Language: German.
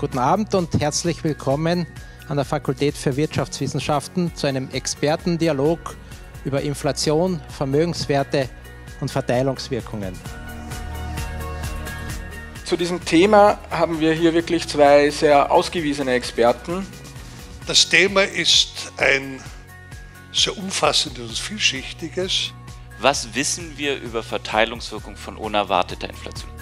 Guten Abend und herzlich willkommen an der Fakultät für Wirtschaftswissenschaften zu einem Expertendialog über Inflation, Vermögenswerte und Verteilungswirkungen. Zu diesem Thema haben wir hier wirklich zwei sehr ausgewiesene Experten. Das Thema ist ein sehr umfassendes und vielschichtiges. Was wissen wir über Verteilungswirkung von unerwarteter Inflation?